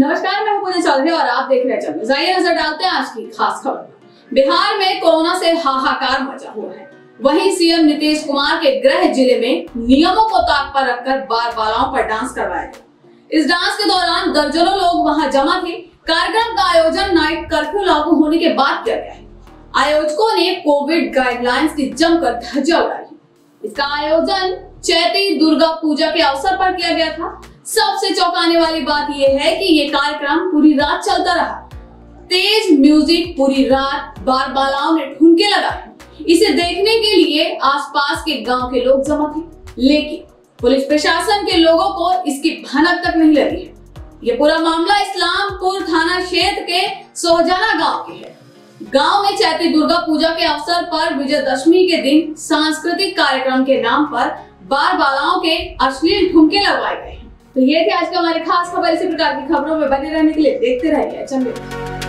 नमस्कार, मैं हूँ पूजा चौधरी और आप देख रहे हैं चैनल जाइए नज़र डालते हैं आज की खास खबर बिहार में कोरोना से हाहाकार मचा हुआ है। वहीं सीएम नीतीश कुमार के गृह ज़िले में नियमों को ताक पर रखकर बार बालाओं पर डांस करवाया गया। इस डांस के दौरान दर्जनों लोग वहाँ जमा थे। कार्यक्रम का आयोजन नाइट कर्फ्यू लागू होने के बाद किया गया है। आयोजकों ने कोविड गाइडलाइंस की जमकर धज्जिया उड़ाई। इसका आयोजन चैती दुर्गा पूजा के अवसर पर किया गया था। सबसे चौंकाने वाली बात यह है कि ये कार्यक्रम पूरी रात चलता रहा। तेज म्यूज़िक पूरी रात बार बालाओं ने ठुमके लगाए। इसे देखने के लिए आसपास के गाँव के लोग जमा थे। लेकिन पुलिस प्रशासन के लोगों को इसकी भनक तक नहीं लगी है। ये पूरा मामला इस्लामपुर थाना क्षेत्र के सोहजाना गाँव के है। गाँव में चैती दुर्गा पूजा के अवसर पर विजयदशमी के दिन सांस्कृतिक कार्यक्रम के नाम पर बार बालाओं के अश्लील ठुमके लगवाए गए। तो ये थे आज का हमारे खास खबर, इसी प्रकार की खबरों में बने रहने के लिए देखते रहिए चंद्र